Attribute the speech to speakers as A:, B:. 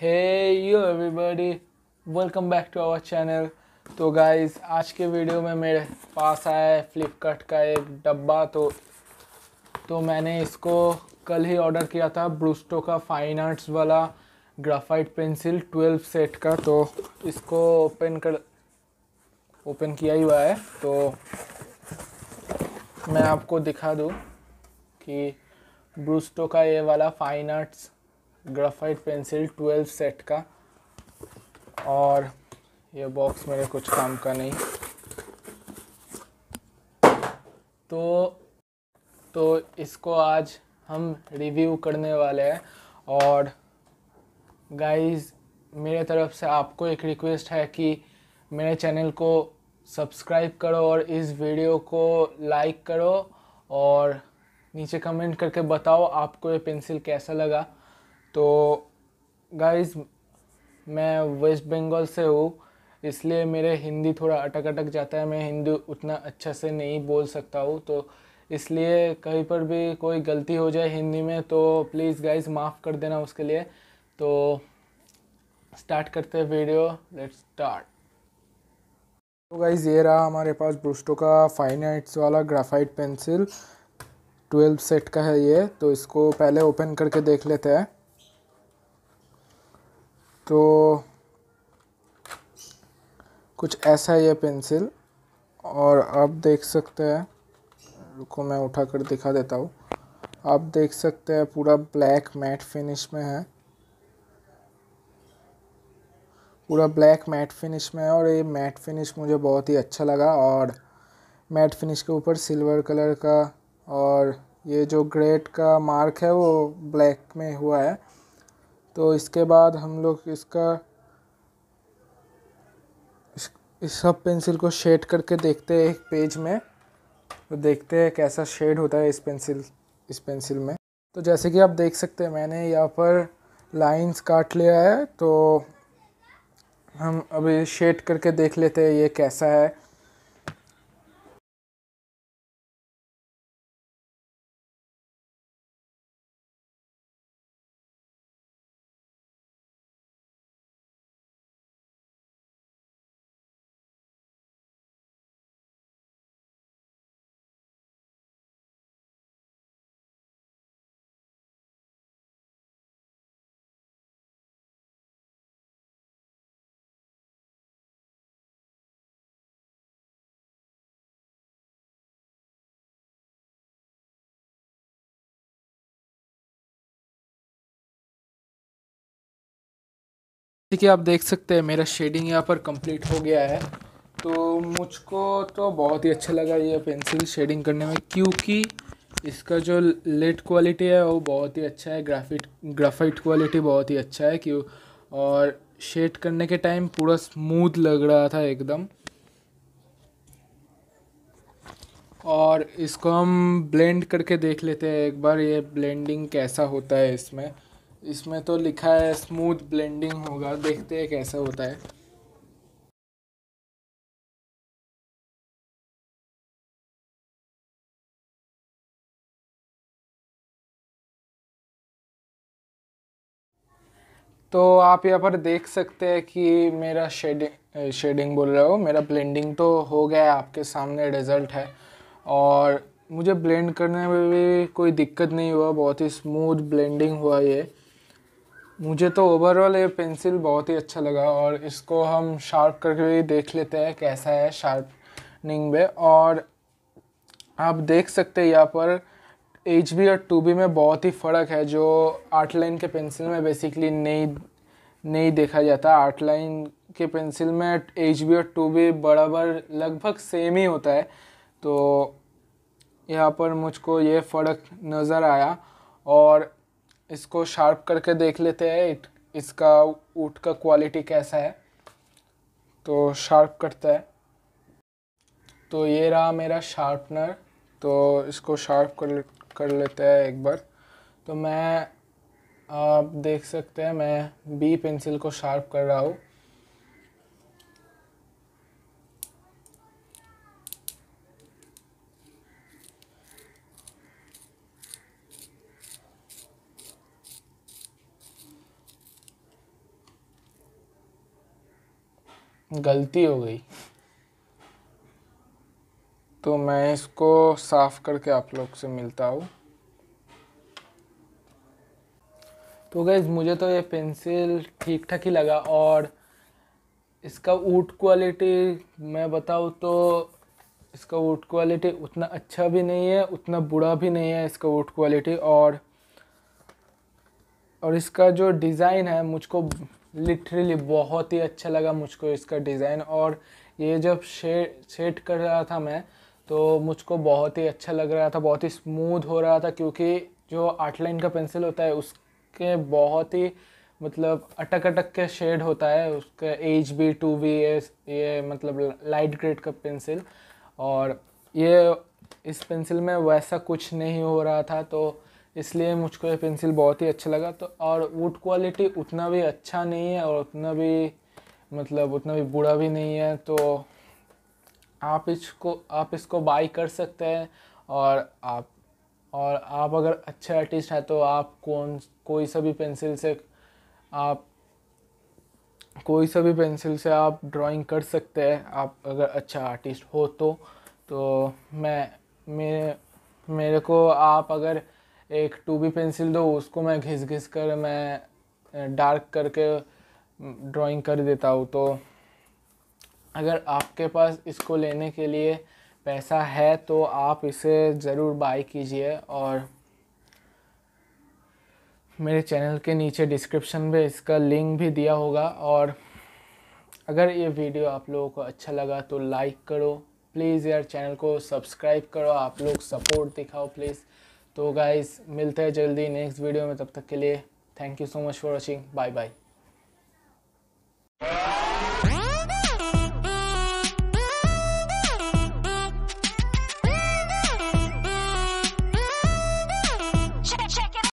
A: Hey you everybody welcome back to our channel तो guys आज के वीडियो में मेरे पास आया है फ्लिपकार्ट का एक डब्बा। तो तो मैंने इसको कल ही ऑर्डर किया था ब्रूस्टो का फाइन आर्ट्स वाला ग्राफाइट पेंसिल 12 सेट का। तो इसको ओपन कर ओपन किया ही हुआ है। तो मैं आपको दिखा दूँ कि ब्रूस्टो का ये वाला fine arts graphite pencil 12 set का। और ये बॉक्स मेरे कुछ काम का नहीं। तो तो इसको आज हम रिव्यू करने वाले हैं। और गाइस मेरे तरफ़ से आपको एक रिक्वेस्ट है कि मेरे चैनल को सब्सक्राइब करो और इस वीडियो को लाइक करो और नीचे कमेंट करके बताओ आपको ये पेंसिल कैसा लगा। तो गाइस मैं वेस्ट बंगाल से हूँ, इसलिए मेरे हिंदी थोड़ा अटक अटक जाता है, मैं हिंदी उतना अच्छा से नहीं बोल सकता हूँ तो इसलिए कहीं पर भी कोई गलती हो जाए हिंदी में तो प्लीज़ गाइस माफ़ कर देना उसके लिए। तो स्टार्ट करते हैं वीडियो लेट्स स्टार्ट तो गाइस ये रहा हमारे पास ब्रूस्टो का फाइन आर्ट्स वाला ग्राफाइट पेंसिल ट्वेल्व सेट का है ये तो इसको पहले ओपन करके देख लेते हैं। तो कुछ ऐसा है ये पेंसिल, और आप देख सकते हैं, रुको मैं उठा कर दिखा देता हूँ। आप देख सकते हैं पूरा ब्लैक मैट फिनिश में है। पूरा ब्लैक मैट फिनिश में है, और ये मैट फिनिश मुझे बहुत ही अच्छा लगा, और मैट फिनिश के ऊपर सिल्वर कलर का, और ये जो ग्रेट का मार्क है वो ब्लैक में हुआ है। तो इसके बाद हम लोग इसका इस, सब पेंसिल को शेड करके देखते हैं एक पेज में। तो देखते हैं कैसा शेड होता है इस पेंसिल इस पेंसिल में। तो जैसे कि आप देख सकते हैं मैंने यहाँ पर लाइंस काट लिया है तो हम अभी शेड करके देख लेते हैं ये कैसा है। जैसे कि आप देख सकते हैं, मेरा शेडिंग यहाँ पर कंप्लीट हो गया है। तो मुझको तो बहुत ही अच्छा लगा ये पेंसिल शेडिंग करने में, क्योंकि इसका जो लेट क्वालिटी है, वो बहुत ही अच्छा है ग्राफिट ग्राफाइट क्वालिटी बहुत ही अच्छा है, क्यों, और शेड करने के टाइम पूरा स्मूथ लग रहा था एकदम। और इसको हम ब्लेंड करके देख लेते हैं एक बार, ये ब्लेंडिंग कैसा होता है इसमें। इसमें तो लिखा है स्मूथ ब्लेंडिंग होगा। देखते हैं कैसा होता है। तो आप यहाँ पर देख सकते हैं कि मेरा शेडिंग शेडिंग बोल रहा हो, मेरा ब्लेंडिंग तो हो गया है, आपके सामने रिज़ल्ट है। और मुझे ब्लेंड करने में भी कोई दिक्कत नहीं हुआ, बहुत ही स्मूथ ब्लेंडिंग हुआ ये। मुझे तो ओवरऑल ये पेंसिल बहुत ही अच्छा लगा और इसको हम शार्प करके भी देख लेते हैं कैसा है शार्पनिंग में। और आप देख सकते हैं यहाँ पर एच बी और टू बी में बहुत ही फ़र्क है जो आर्ट लाइन के पेंसिल में बेसिकली नहीं नहीं देखा जाता। आर्ट लाइन के पेंसिल में एच बी और टू बी बराबर लगभग सेम ही होता है। तो यहाँ पर मुझको ये फ़र्क नज़र आया और इसको शार्प करके देख लेते हैं। इट इसका ऊट का क्वालिटी कैसा है? तो शार्प करता है। तो ये रहा मेरा शार्पनर तो इसको शार्प कर कर लेते हैं एक बार। तो मैं, आप देख सकते हैं, मैं बी पेंसिल को शार्प कर रहा हूँ। गलती हो गई। तो मैं इसको साफ़ करके आप लोग से मिलता हूँ। तो गैस मुझे तो ये पेंसिल ठीक ठाक ही लगा और इसका वुड क्वालिटी मैं बताऊँ तो इसका वुड क्वालिटी उतना अच्छा भी नहीं है, उतना बुरा भी नहीं है इसका वुड क्वालिटी और और इसका जो डिज़ाइन है मुझको लिटरली बहुत ही अच्छा लगा मुझको इसका डिज़ाइन और ये जब शेड सेट कर रहा था मैं तो मुझको बहुत ही अच्छा लग रहा था, बहुत ही स्मूथ हो रहा था, क्योंकि जो आर्ट लाइन का पेंसिल होता है, उसके बहुत ही मतलब अटक अटक के शेड होता है, उसका एच बी टू बी ये मतलब लाइट ग्रेड का पेंसिल। और ये, इस पेंसिल में वैसा कुछ नहीं हो रहा था तो इसलिए मुझको ये पेंसिल बहुत ही अच्छा लगा। तो और वुड क्वालिटी उतना भी अच्छा नहीं है और उतना भी मतलब उतना भी बुरा भी नहीं है। तो आप इसको आप इसको बाई कर सकते हैं और आप और आप अगर अच्छे आर्टिस्ट हैं तो आप कौन, कोई सा भी पेंसिल से आप, कोई सा भी पेंसिल से आप ड्राइंग कर सकते हैं। आप अगर अच्छा आर्टिस्ट हो तो तो मैं मेरे मेरे को आप अगर एक टू बी पेंसिल दो, उसको मैं घिस घिस कर मैं डार्क करके ड्राइंग कर देता हूँ। तो अगर आपके पास इसको लेने के लिए पैसा है तो आप इसे ज़रूर बाई कीजिए और मेरे चैनल के नीचे डिस्क्रिप्शन में इसका लिंक भी दिया होगा और अगर ये वीडियो आप लोगों को अच्छा लगा तो लाइक करो। प्लीज़ यार, चैनल को सब्सक्राइब करो, आप लोग सपोर्ट दिखाओ प्लीज़। तो गाइज़ मिलते हैं जल्दी नेक्स्ट वीडियो में, तब तक के लिए thank you so much for watching bye bye